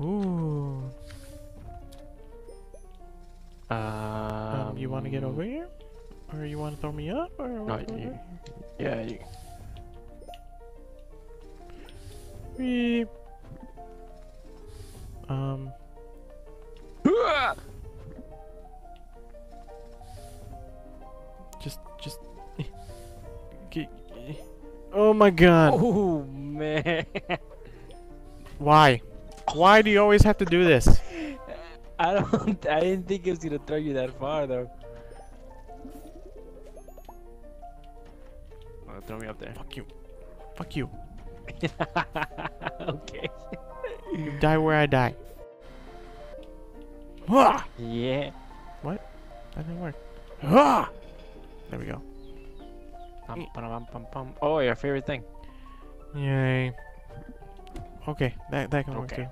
Ooh. Um, Um, you want to get over here? Or you want to throw me up? Or No, you, yeah, you, Beep. Um. Just, just. Get, oh my god. Oh man. Why? Why do you always have to do this? I don't. I didn't think it was gonna throw you that far though. Oh, throw me up there. Fuck you. Fuck you. okay. You die where I die. Ah! Yeah. What? That didn't work. Ah! There we go. Oh, your favorite thing. Yay. Okay, that that can work Okay.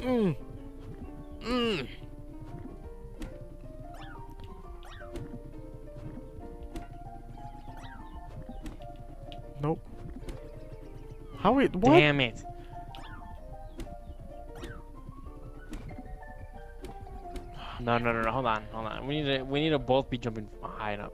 too. Mm. Mm. Nope. How it what? Damn it. No, no, no, no. Hold on, hold on. We need to. We need to both be jumping high enough.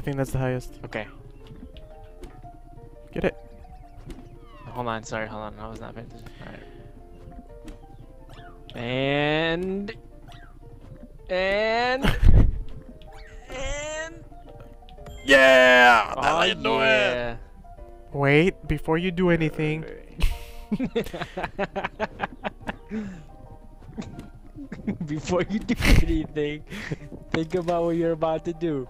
I think that's the highest. Okay. Get it. Hold on. Sorry. Hold on. I was not paying attention. All right. And. And. and. Yeah! Oh, That's how you do it. yeah. Wait, before you do anything. Before you do anything, think about what you're about to do.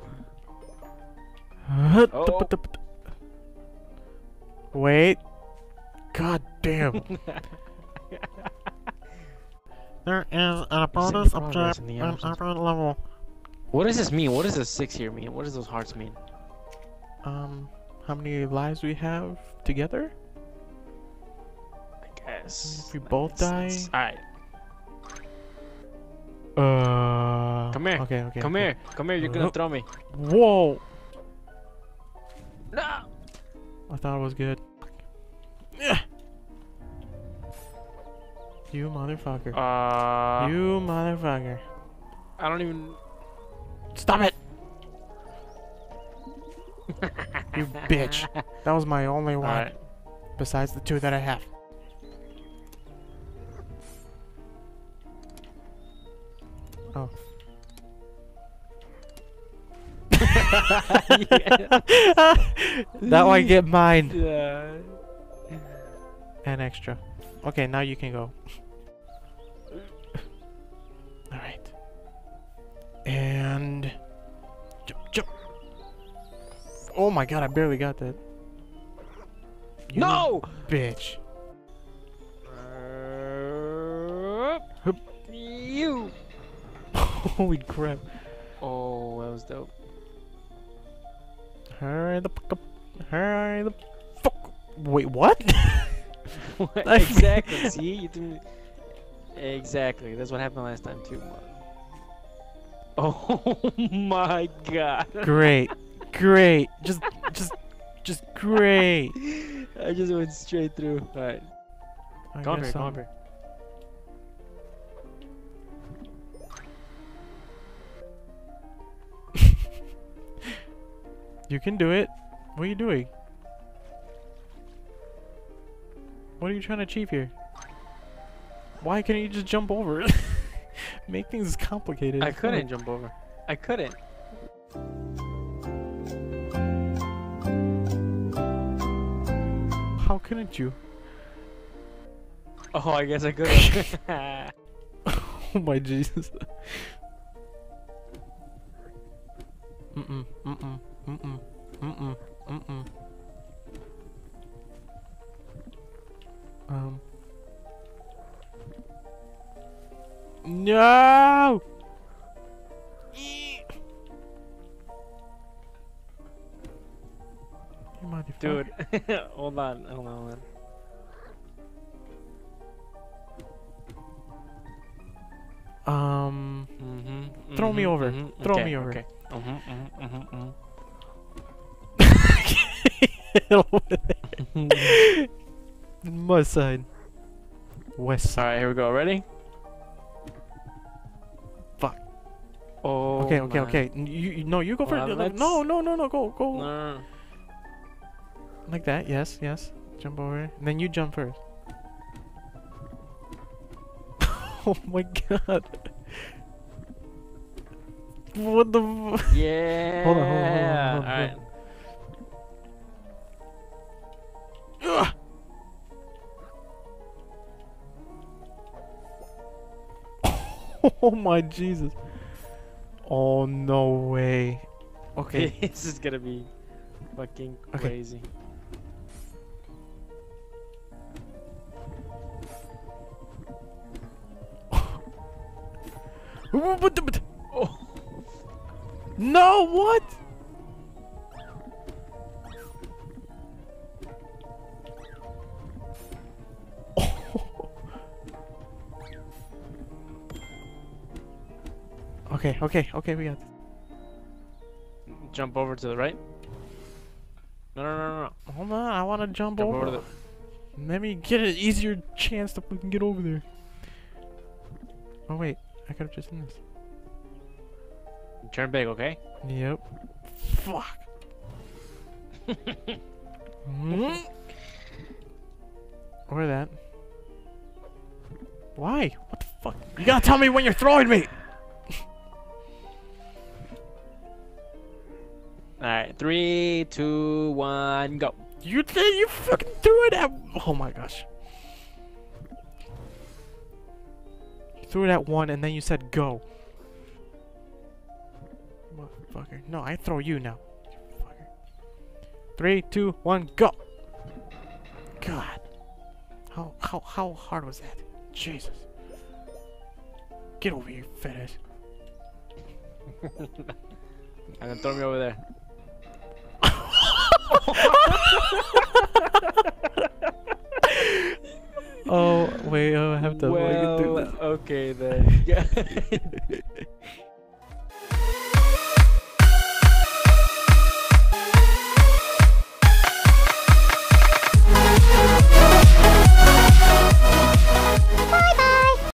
Oh. Wait. God damn. there is a bonus object in the on every level. What does this mean? What does the six here mean? What does those hearts mean? Um, how many lives we have together? I guess. If we both die? Alright, Uh. Come here, Okay, okay. come here. Come here, you're gonna Uh, throw me. Whoa! I thought it was good. Yeah. You motherfucker. Uh. you motherfucker. I don't even. Stop it! You bitch. That was my only one. Alright. Besides the two that I have. Oh. now I get mine. Yeah. And extra. Okay, now you can go. Alright. And jump, jump. Oh my god, I barely got that. You No! bitch. You. Holy crap. Oh, that was dope. Hurry the fuck up. Hurry the fuck. Wait, what? Exactly. See, you didn't. Exactly. That's what happened last time too. Oh my god. great. Great. Just, just, just great. I just went straight through. Alright. I Come You can do it. What are you doing? What are you trying to achieve here? Why can't you just jump over it? Make things complicated. I couldn't jump over. I couldn't. How couldn't you? Oh, I guess I could. Oh my Jesus. Mm-mm, mm-mm, mm-mm, mm-mm, mm-mm. Um. No! Dude, hold on, hold on, hold on. Um. Mm-hmm. throw me mhm, over. mhm, Throw okay, me over. Okay. My side. West All side. right, here we go. Ready? Fuck. Oh. okay, okay, my- okay. You, you no, you go Well, first. let's- No, no, no, no. Go, go. No. Like that. Yes, yes. Jump over. And then you jump first. oh my god. What the? Yeah. hold on, hold on, hold on, All right. Oh my Jesus. Oh no way. Okay. this is gonna be fucking Okay. crazy. Oh. No, what? Okay, okay, okay, we got this. Jump over to the right. No, no, no, no, no. Hold on, I want to jump, Jump over. over to Let me get an easier chance to fucking get over there. Oh wait, I could have just done this. Turn big, okay? Yep. Fuck. Hmm? Or that. Why? What the fuck? You gotta tell me when you're throwing me! All right, three, two, one, go. You did, you fucking threw it at. Oh my gosh. You threw it at one and then you said go. Motherfucker. No, I throw you now. You fucker. Three, two, one, go! God. How, how, how hard was that? Jesus. Get over here, fat ass. And then throw me over there. Oh, wait, oh, I have to. well, okay then. Yeah.